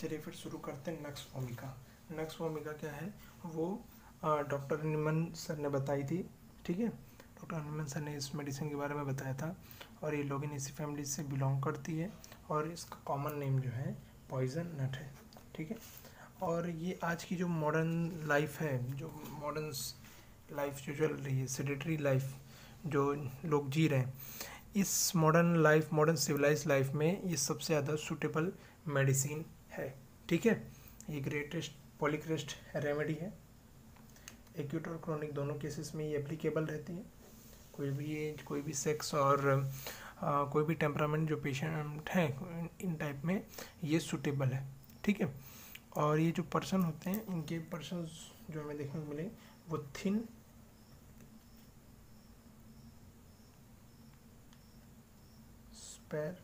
चलिए फिर शुरू करते हैं नक्स भूमिका नक्स भूमिका क्या है? वो डॉक्टर निमन सर ने बताई थी, ठीक है? डॉक्टर निमन सर ने इस मेडिसिन के बारे में बताया था और ये लोगिन इसी फैमिली से बिलोंग करती है और इसका कॉमन नेम जो है पॉइजन नट है, ठीक है? और ये आज की जो मॉडर्न लाइफ है, जो मॉडर्न लाइफ जो चल रही है सेडेटरी लाइफ जो लोग जी रहे हैं, इस modern life modern civilise life में ये सबसे ज़्यादा सूटेबल मेडिसिन है ठीक है? ये ग्रेटेस्ट पॉलीक्रेस्ट रेमेडी है। एक्यूट और क्रोनिक दोनों केसेस में ये एप्लीकेबल रहती है। कोई भी एज कोई भी सेक्स और आ, कोई भी टेम्परामेंट जो पेशेंट हैं इन टाइप में ये सूटेबल है ठीक है? और ये जो पर्सन होते हैं इनके पर्सन जो हमें देखने को मिले वो थिन spare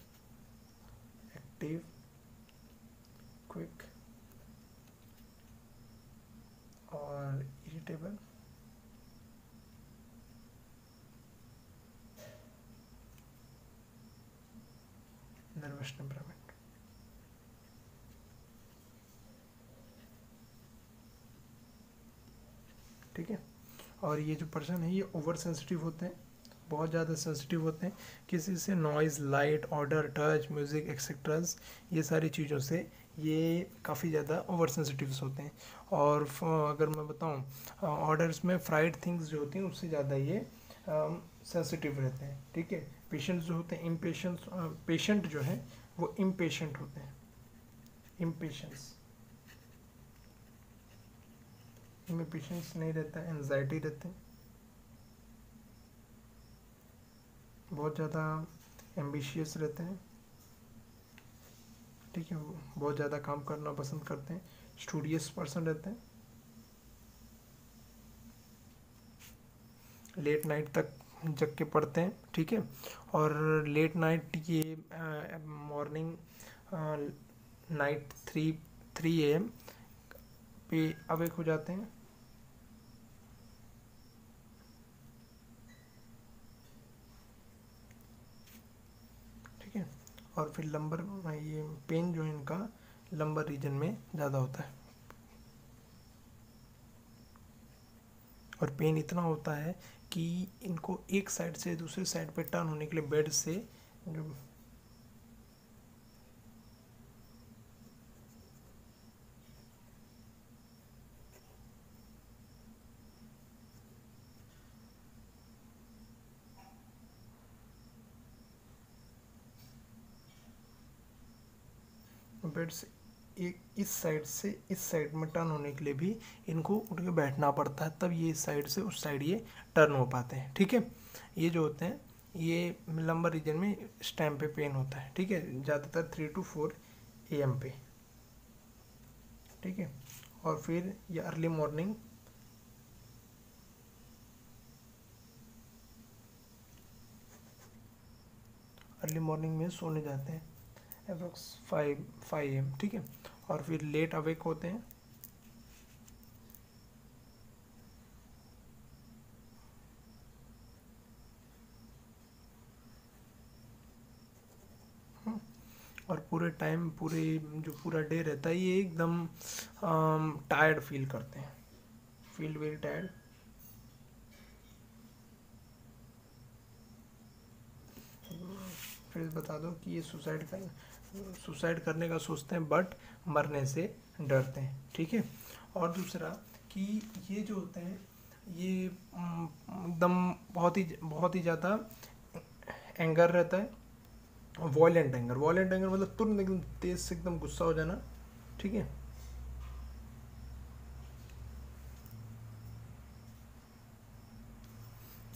active quick. और irritable. नर्वस टेम्परामेंट ठीक है? और ये जो पर्सन है, ये ओवर सेंसिटिव होते हैं। बहुत ज़्यादा सेंसिटिव होते हैं। किसी से noise light order touch music एक्सेट्राज ये सारी चीज़ों से ये काफ़ी ज़्यादा ओवर सेंसिटिव होते हैं। और अगर मैं बताऊँ ऑर्डर्स में फ्राइड थिंग्स जो होती हैं, उससे ज़्यादा ये सेंसिटिव रहते हैं, ठीक है? पेशेंट्स जो होते हैं इम्पेशेंट पेशेंट जो है, वो इम्पेशेंट होते हैं। इम्पेशेंस इनमें पेशेंस नहीं रहता एनजाइटी रहते बहुत ज़्यादा एम्बिशियस रहते हैं। ठीक है बहुत ज़्यादा काम करना पसंद करते हैं स्टूडियस पर्सन रहते हैं। लेट नाइट तक जग के पढ़ते हैं, ठीक है? और लेट नाइट ये morning night three three A M awake हो जाते हैं। और फिर लंबर ये पेन जो है इनका लंबर रीजन में ज़्यादा होता है। और पेन इतना होता है कि इनको एक साइड से दूसरे साइड पे टर्न होने के लिए बेड से जो एक इस साइड से, इस साइड में टर्न होने के लिए भी इनको उठ के बैठना पड़ता है, तब ये इस साइड से उस साइड ये टर्न हो पाते हैं, ठीक है? ये जो होते हैं, ये लंबर रीजन में टाइम पे पेन होता है, ठीक है? ज़्यादातर three two four A M पे, ठीक है? और फिर ये अर्ली मॉर्निंग अर्ली मॉर्निंग में सोने जाते हैं। अप्रोक्स फाइव फाइव एम ठीक है? और फिर लेट अवेक होते हैं। हम्म, और पूरे टाइम पूरे जो पूरा डे रहता है ये एकदम टायर्ड फील करते हैं। फील वेरी टायर्ड फिर बता दो कि ये सुसाइड का सुसाइड करने का सोचते हैं, बट मरने से डरते हैं, ठीक है? और दूसरा कि ये जो होते हैं, ये एकदम बहुत ही बहुत ही ज़्यादा एंगर रहता है वॉयलेंट एंगर वॉयलेंट एंगर मतलब तुरंत एकदम तेज से एकदम गुस्सा हो जाना, ठीक है?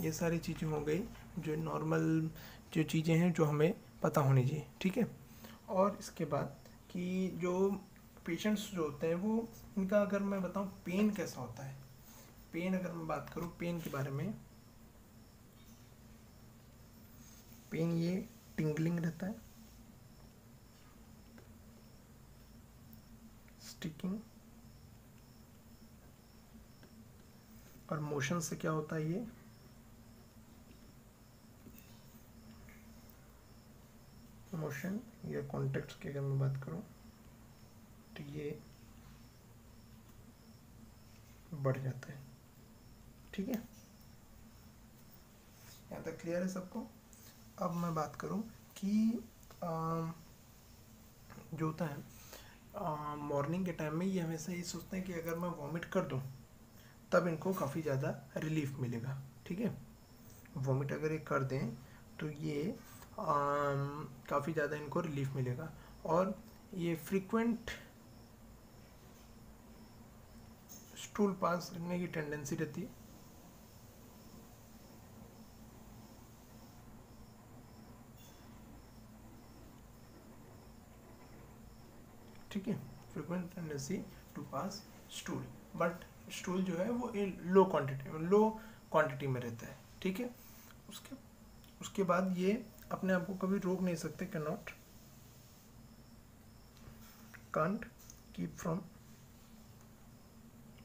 ये सारी चीज़ें हो गई, जो नॉर्मल जो चीज़ें हैं, जो हमें पता होनी चाहिए, ठीक है? और इसके बाद कि जो पेशेंट्स जो होते हैं, वो इनका अगर मैं बताऊँ पेन कैसा होता है? पेन अगर मैं बात करूँ पेन के बारे में पेन ये टिंगलिंग रहता है स्टिकिंग और मोशन से क्या होता है ये? मोशन या कॉन्टेक्ट की अगर मैं बात करूँ तो ये बढ़ जाता है। ठीक है? यहाँ तक क्लियर है सबको? अब मैं बात करूँ कि आ, जो होता है मॉर्निंग के टाइम में ये हमेशा ये सोचते हैं कि अगर मैं वॉमिट कर दूँ तब इनको काफ़ी ज़्यादा रिलीफ मिलेगा। ठीक है? वॉमिट अगर ये कर दें तो ये काफ़ी ज़्यादा इनको रिलीफ मिलेगा। और ये फ्रीक्वेंट स्टूल पास करने की टेंडेंसी रहती है। ठीक है? Frequent tendency to pass stool but stool जो है वो लो क्वांटिटी लो क्वांटिटी में रहता है। ठीक है? उसके उसके बाद ये अपने आप को कभी रोक नहीं सकते can not can't keep from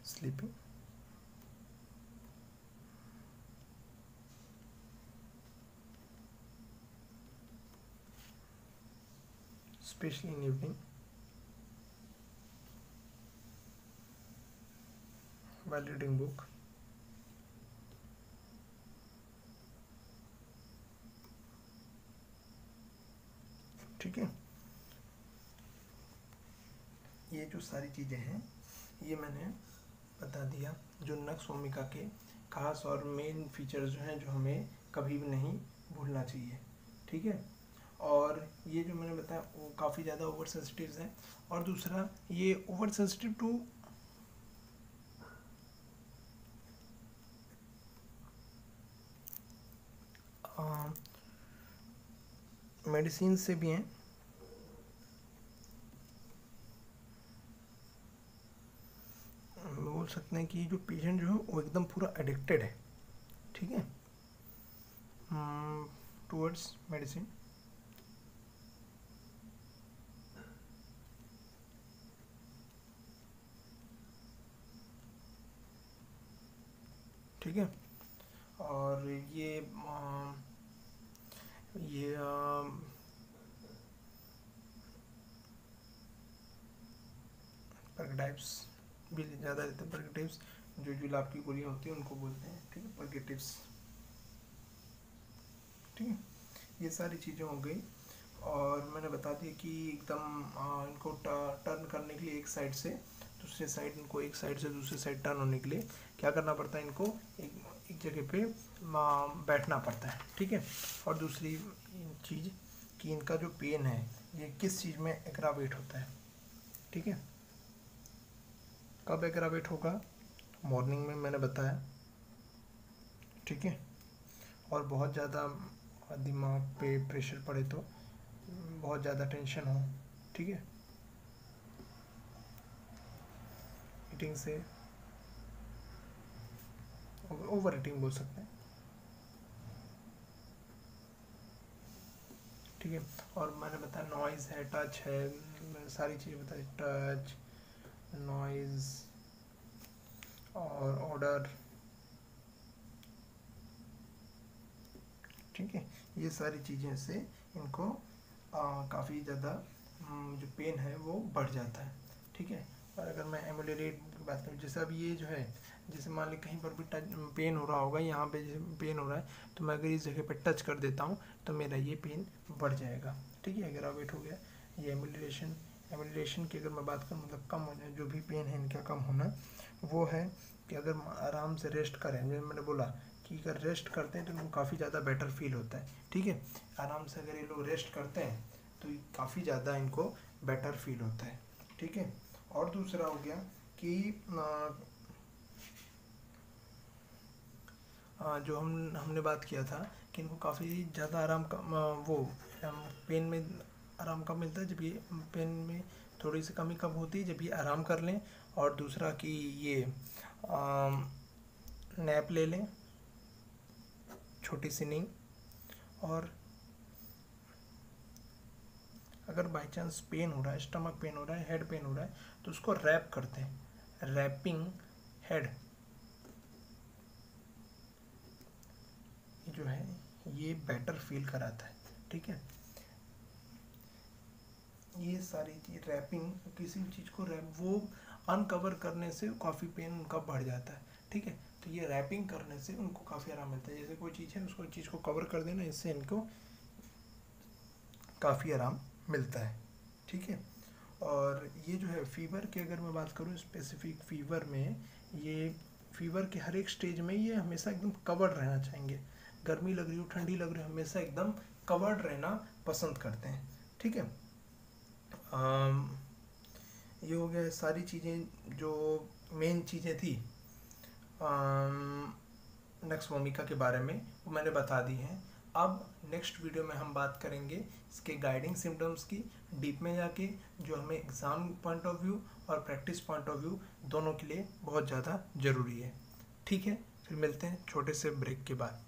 sleeping especially in evening while reading book ठीक है? ये जो सारी चीज़ें हैं, ये मैंने बता दिया। जो नक्स ओमिका के खास और मेन फीचर्स जो हैं, जो हमें कभी भी नहीं भूलना चाहिए। ठीक है? और ये जो मैंने बताया, वो काफ़ी ज़्यादा ओवर सेंसिटिव है। और दूसरा, ये ओवर सेंसिटिव टू मेडिसिन से भी हैं। बोल सकते हैं कि जो पेशेंट जो है वो एकदम पूरा एडिक्टेड है। ठीक है? टूवर्ड्स मेडिसिन ठीक है? और ये आ, ये परगटाइप्स भी ज़्यादा रहते हैं। परगेटिव्स जो जुलाब की गोलियाँ होती हैं, उनको बोलते हैं, ठीक है? परगेटिव्स ठीक है? ये सारी चीज़ें हो गई और मैंने बता दिया कि एकदम इनको टर्न करने के लिए एक साइड से, दूसरे साइड इनको एक साइड से, दूसरे साइड टर्न होने के लिए क्या करना पड़ता है इनको? एक जगह पे बैठना पड़ता है, ठीक है? और दूसरी चीज़ कि इनका जो पेन है, ये किस चीज़ में एग्रावेट होता है, ठीक है? कब एग्रावेट होगा? मॉर्निंग में मैंने बताया, ठीक है? और बहुत ज़्यादा दिमाग पे प्रेशर पड़े तो बहुत ज़्यादा टेंशन हो, ठीक है? ईटिंग से ओवर ईटिंग बोल सकते हैं। ठीक है, और मैंने बताया नॉइज़ है टच है सारी चीज़ें बताई टच नॉइज़ और ऑर्डर ठीक है, ये सारी चीज़ें से इनको काफ़ी ज़्यादा जो पेन है वो बढ़ जाता है। ठीक है, और अगर मैं एमुलेट की बात करूँ, जैसे अब ये जो है जैसे मान ली कहीं पर भी टच पेन हो रहा होगा, यहाँ पे पेन हो रहा है तो मैं अगर इस जगह पर टच कर देता हूँ तो मेरा ये पेन बढ़ जाएगा। ठीक है, अगर वेट हो गया, ये एमुलेशन एमुलेशन की अगर मैं बात करूँ मतलब कम हो जाए जो भी पेन है, इनका कम होना, वो है कि अगर आराम से रेस्ट करें, जैसे मैंने बोला कि अगर रेस्ट करते हैं तो उनको काफ़ी ज़्यादा बेटर फील होता है। ठीक है, आराम से अगर ये लोग रेस्ट करते हैं तो काफ़ी ज़्यादा इनको बेटर फील होता है। ठीक है, और दूसरा हो गया कि जो हम, हमने बात किया था कि इनको काफ़ी ज़्यादा आराम कम वो पेन में आराम कम मिलता है, जब ये पेन में थोड़ी सी कमी कम होती है, जब ये आराम कर लें। और दूसरा कि ये नैप ले लें, छोटी सी नींद। और अगर बाई चांस पेन हो रहा है स्टमक पेन हो रहा है हेड पेन हो रहा है तो उसको रैप करते हैं। रैपिंग हेड जो है, ये बेटर फील कराता है, ठीक है? ये सारी चीज़ रैपिंग किसी भी चीज़ को रैप वो अनकवर करने से काफ़ी पेन उनका बढ़ जाता है, ठीक है? तो ये रैपिंग करने से उनको काफ़ी आराम मिलता है। जैसे कोई चीज़ है, उसको चीज़ को कवर कर देना, इससे इनको काफ़ी आराम मिलता है, ठीक है? और ये जो है फीवर की अगर मैं बात करूँ स्पेसिफिक फीवर में, ये फीवर के हर एक स्टेज में ये हमेशा एकदम कवर रहना चाहेंगे। गर्मी लग रही हो, ठंडी लग रही हो, हमेशा एकदम कवर्ड रहना पसंद करते हैं, ठीक है? ये हो गया सारी चीज़ें जो मेन चीज़ें थी। नेक्स्ट भूमिका के बारे में वो मैंने बता दी हैं। अब नेक्स्ट वीडियो में हम बात करेंगे इसके गाइडिंग सिम्टम्स की डीप में जाके, जो हमें एग्ज़ाम पॉइंट ऑफ़ व्यू और प्रैक्टिस पॉइंट ऑफ़ व्यू दोनों के लिए बहुत ज़्यादा ज़रूरी है, ठीक है? फिर मिलते हैं छोटे से ब्रेक के बाद।